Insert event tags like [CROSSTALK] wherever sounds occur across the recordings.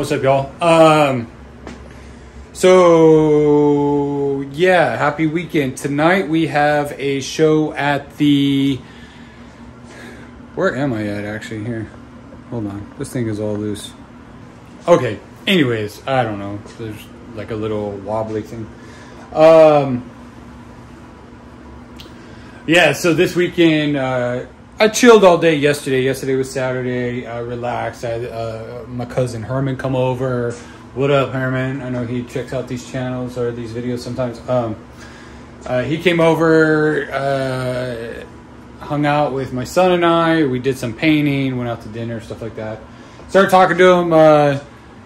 What's up, y'all? Um, so yeah, happy weekend. Tonight we have a show at the. Where am I at actually? Here, hold on. This thing is all loose. Okay. Anyways, I don't know. There's like a little wobbly thing. Um. Yeah. So this weekend. Uh, I chilled all day yesterday. Yesterday was Saturday. I relaxed. I had uh, my cousin Herman come over. What up, Herman? I know he checks out these channels or these videos sometimes. Um, uh, he came over, uh, hung out with my son and I. We did some painting, went out to dinner, stuff like that. Started talking to him, uh,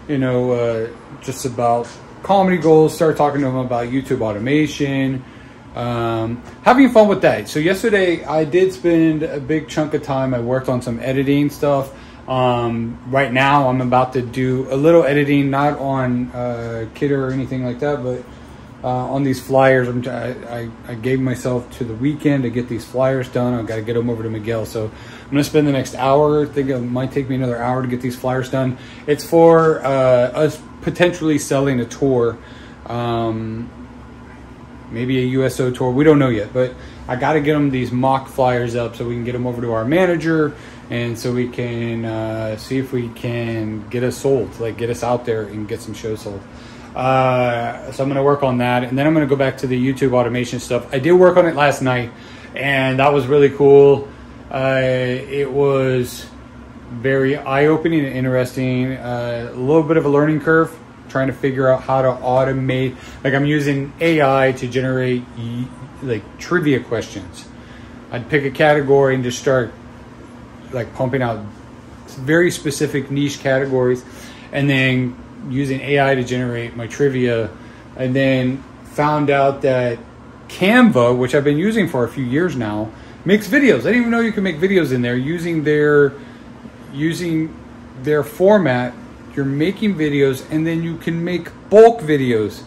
you know, uh, just about comedy goals. Started talking to him about YouTube automation um, having fun with that. So yesterday I did spend a big chunk of time. I worked on some editing stuff. Um, right now I'm about to do a little editing, not on uh, Kidder or anything like that, but uh, on these flyers. I'm, I, I gave myself to the weekend to get these flyers done. I've got to get them over to Miguel. So I'm going to spend the next hour. I think it might take me another hour to get these flyers done. It's for uh, us potentially selling a tour. Um, maybe a USO tour. We don't know yet, but I got to get them these mock flyers up so we can get them over to our manager and so we can uh, see if we can get us sold, like get us out there and get some shows sold. Uh, so I'm going to work on that, and then I'm going to go back to the YouTube automation stuff. I did work on it last night, and that was really cool. Uh, it was very eye-opening and interesting. Uh, a little bit of a learning curve trying to figure out how to automate. Like I'm using AI to generate like trivia questions. I'd pick a category and just start like pumping out very specific niche categories, and then using AI to generate my trivia, and then found out that Canva, which I've been using for a few years now, makes videos. I didn't even know you can make videos in there using their using their format you're making videos and then you can make bulk videos.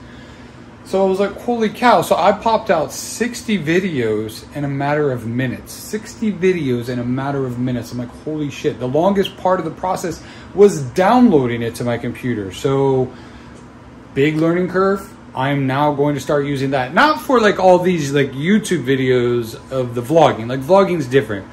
So I was like, holy cow. So I popped out 60 videos in a matter of minutes. 60 videos in a matter of minutes. I'm like, holy shit. The longest part of the process was downloading it to my computer. So big learning curve. I'm now going to start using that. Not for like all these like YouTube videos of the vlogging. Like vlogging's different.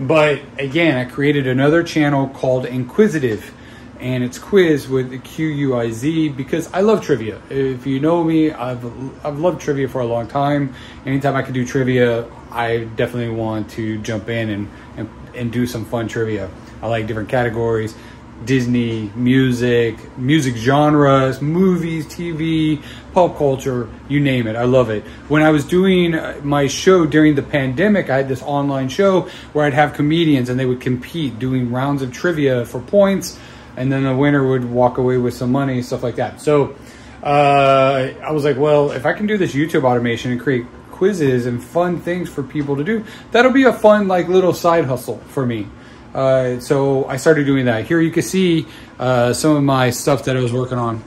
But again, I created another channel called Inquizitive and it's quiz with the Q-U-I-Z because I love trivia. If you know me, I've, I've loved trivia for a long time. Anytime I can do trivia, I definitely want to jump in and, and, and do some fun trivia. I like different categories, Disney, music, music genres, movies, TV, pop culture, you name it. I love it. When I was doing uh, my show during the pandemic, I had this online show where I'd have comedians and they would compete doing rounds of trivia for points and then the winner would walk away with some money, stuff like that. So uh, I was like, well, if I can do this YouTube automation and create quizzes and fun things for people to do, that'll be a fun like little side hustle for me. Uh, so I started doing that. Here you can see uh, some of my stuff that I was working on.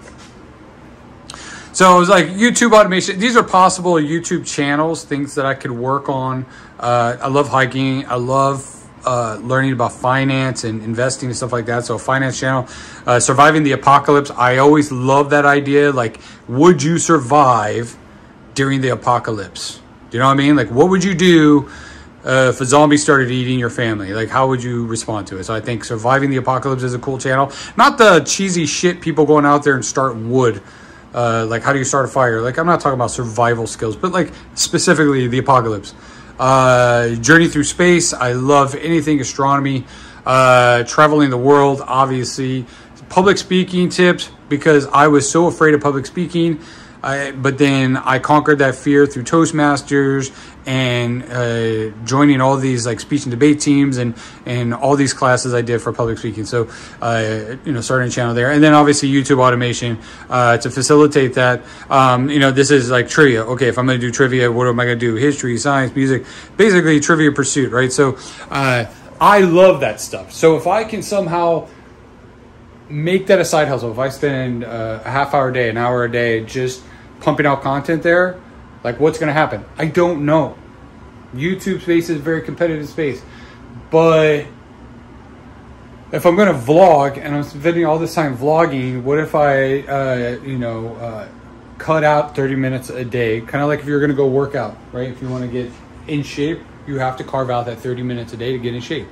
So it was like YouTube automation. These are possible YouTube channels, things that I could work on. Uh, I love hiking. I love uh, learning about finance and investing and stuff like that. So finance channel, uh, surviving the apocalypse. I always love that idea. Like, would you survive during the apocalypse? Do you know what I mean? Like, what would you do uh, if a zombie started eating your family? Like, how would you respond to it? So I think surviving the apocalypse is a cool channel. Not the cheesy shit people going out there and starting wood. Uh, like, how do you start a fire? Like, I'm not talking about survival skills, but like specifically the apocalypse. Uh, Journey through space. I love anything astronomy. Uh, traveling the world, obviously. Public speaking tips because I was so afraid of public speaking. I, but then I conquered that fear through Toastmasters and uh, joining all these like speech and debate teams and and all these classes I did for public speaking. So uh, you know, starting a channel there, and then obviously YouTube automation uh, to facilitate that. Um, you know, this is like trivia. Okay, if I'm going to do trivia, what am I going to do? History, science, music, basically trivia pursuit, right? So uh, I love that stuff. So if I can somehow make that a side hustle, if I spend uh, a half hour a day, an hour a day, just pumping out content there like, what's going to happen? I don't know. YouTube space is a very competitive space. But if I'm gonna vlog and I'm spending all this time vlogging, what if I, uh, you know, uh, cut out 30 minutes a day? Kind of like if you're gonna go work out, right? If you want to get in shape, you have to carve out that 30 minutes a day to get in shape.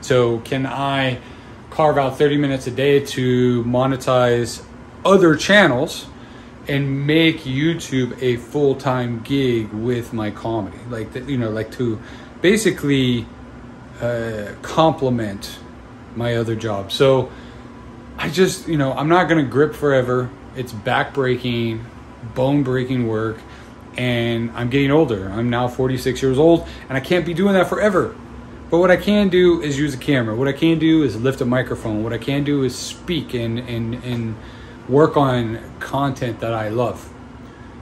So can I carve out 30 minutes a day to monetize other channels and make YouTube a full-time gig with my comedy? Like you know, like to basically uh, complement my other job. So I just, you know, I'm not to grip forever. It's back-breaking, bone-breaking work and I'm getting older. I'm now 46 years old, and I can't be doing that forever. But what I can do is use a camera. What I can do is lift a microphone. What I can do is speak and, and, and work on content that I love.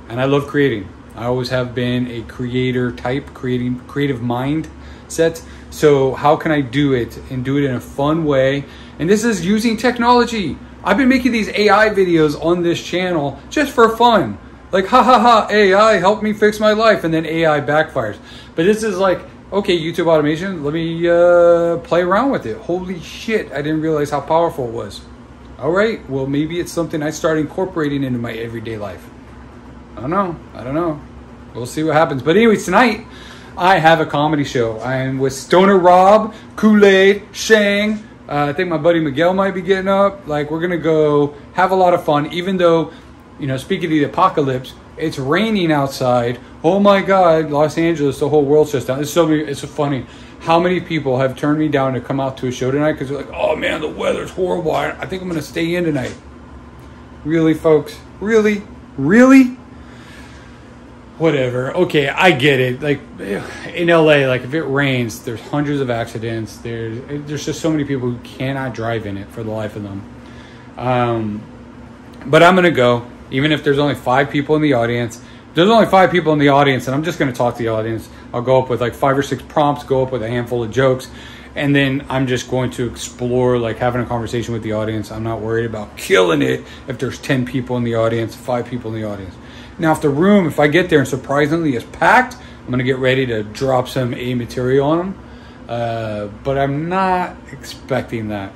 And I love creating. I always have been a creator type, creating creative mindset. So how can I do it and do it in a fun way? And this is using technology. I've been making these AI videos on this channel just for fun. Like, ha ha ha, AI, help me fix my life. And then AI backfires. But this is like, okay, YouTube automation, let me uh, play around with it. Holy shit, I didn't realize how powerful it was. All right, well, maybe it's something I start incorporating into my everyday life. I don't know. I don't know. We'll see what happens. But anyways, tonight I have a comedy show. I'm with Stoner Rob, Kool-Aid, Shang. Uh, I think my buddy Miguel might be getting up. Like, we're going to go have a lot of fun, even though you know, speaking of the apocalypse, it's raining outside. Oh my God, Los Angeles, the whole world's just down. It's so it's so funny. How many people have turned me down to come out to a show tonight because they're like, oh man, the weather's horrible. I think I'm going to stay in tonight. Really, folks? Really? Really? Whatever. Okay, I get it. Like in LA, like if it rains, there's hundreds of accidents. There's there's just so many people who cannot drive in it for the life of them. Um, but I'm gonna go even if there's only five people in the audience. There's only five people in the audience, and I'm just going to talk to the audience. I'll go up with like five or six prompts, go up with a handful of jokes, and then I'm just going to explore, like having a conversation with the audience. I'm not worried about killing it if there's 10 people in the audience, five people in the audience. Now, if the room, if I get there and surprisingly is packed, I'm going to get ready to drop some A material on them. Uh, but I'm not expecting that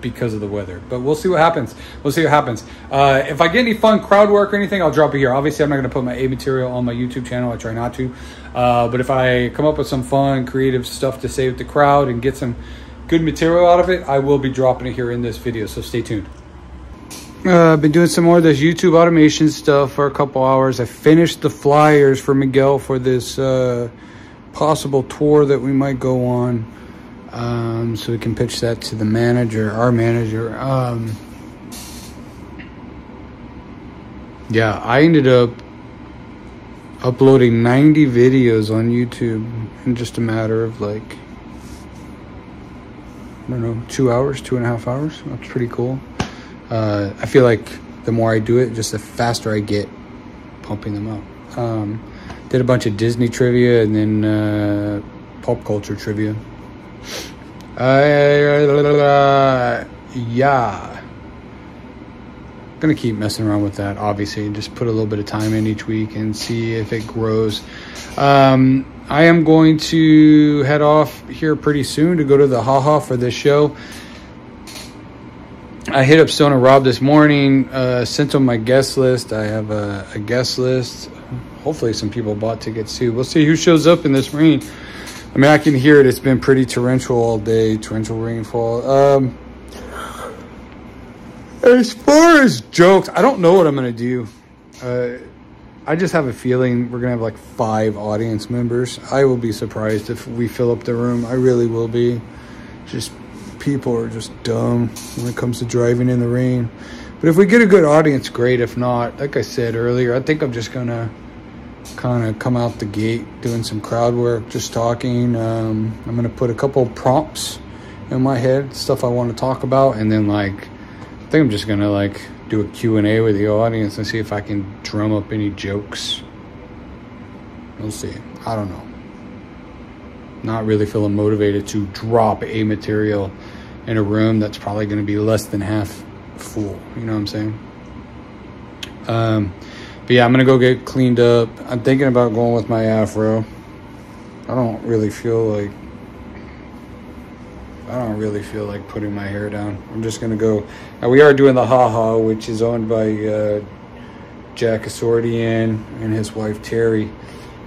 because of the weather. But we'll see what happens. We'll see what happens. Uh, if I get any fun crowd work or anything, I'll drop it here. Obviously, I'm not going to put my A material on my YouTube channel. I try not to. Uh, but if I come up with some fun, creative stuff to say with the crowd and get some good material out of it, I will be dropping it here in this video. So stay tuned. Uh, I've been doing some more of this YouTube automation stuff for a couple hours. I finished the flyers for Miguel for this uh, possible tour that we might go on um, so we can pitch that to the manager, our manager. Um, yeah, I ended up uploading 90 videos on YouTube in just a matter of like, I don't know, two hours, two and a half hours. That's pretty cool. Uh, I feel like the more I do it, just the faster I get pumping them out. Um, did a bunch of Disney trivia and then uh, pop culture trivia. Uh, yeah. Gonna keep messing around with that, obviously. Just put a little bit of time in each week and see if it grows. Um, I am going to head off here pretty soon to go to the haha for this show. I hit up Stoner Rob this morning, uh, sent him my guest list. I have a, a guest list. Hopefully, some people bought tickets too. We'll see who shows up in this rain. I mean, I can hear it. It's been pretty torrential all day, torrential rainfall. Um, as far as jokes, I don't know what I'm going to do. Uh, I just have a feeling we're going to have like five audience members. I will be surprised if we fill up the room. I really will be. Just people are just dumb when it comes to driving in the rain. But if we get a good audience, great. If not, like I said earlier, I think I'm just going to kind of come out the gate doing some crowd work, just talking. Um, I'm going to put a couple prompts in my head, stuff I want to talk about, and then like, I think I'm just going to like do a Q&A with the audience and see if I can drum up any jokes. We'll see. I don't know. Not really feeling motivated to drop a material in a room that's probably going to be less than half full. You know what I'm saying? Um, but yeah, I'm gonna go get cleaned up. I'm thinking about going with my afro. I don't really feel like I don't really feel like putting my hair down. I'm just gonna go. Now we are doing the haha, which is owned by uh, Jack Assadourian and his wife Terry,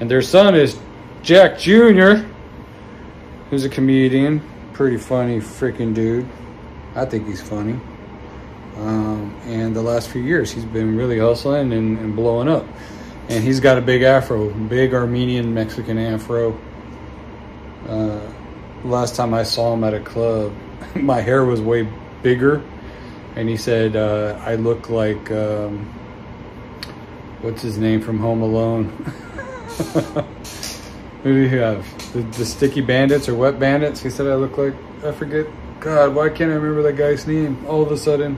and their son is Jack Jr., who's a comedian, pretty funny freaking dude. I think he's funny. Um, and the last few years, he's been really hustling and, and blowing up. And he's got a big afro, big Armenian Mexican afro. Uh, last time I saw him at a club, [LAUGHS] my hair was way bigger, and he said uh, I look like um, what's his name from Home Alone. [LAUGHS] Who do you have? The, the Sticky Bandits or Wet Bandits? He said I look like I forget. God, why can't I remember that guy's name? All of a sudden.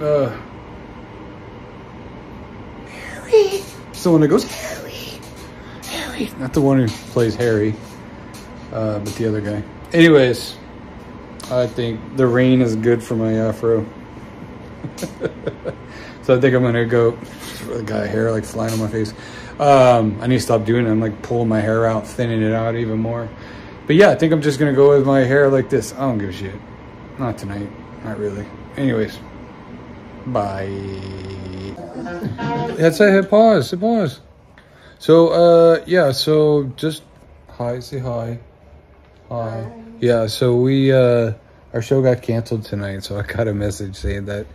Uh, Harry. It's the one that goes Harry. Harry. Not the one who plays Harry, uh, but the other guy. Anyways, I think the rain is good for my afro. [LAUGHS] so I think I'm gonna go. Got hair like flying on my face. Um, I need to stop doing it. I'm like pulling my hair out, thinning it out even more. But yeah, I think I'm just gonna go with my hair like this. I don't give a shit. Not tonight. Not really. Anyways. Bye. Let's say hit pause. Hit pause. So uh yeah, so just hi, say hi. Hi. Yeah, so we uh our show got canceled tonight, so I got a message saying that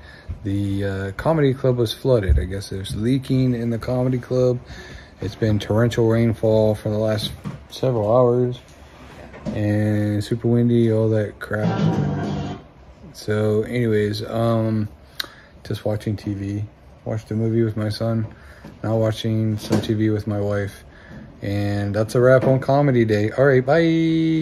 the uh, comedy club was flooded. I guess there's leaking in the comedy club. It's been torrential rainfall for the last several hours and super windy, all that crap. So, anyways, um, just watching TV. Watched a movie with my son. Now watching some TV with my wife. And that's a wrap on comedy day. All right, bye.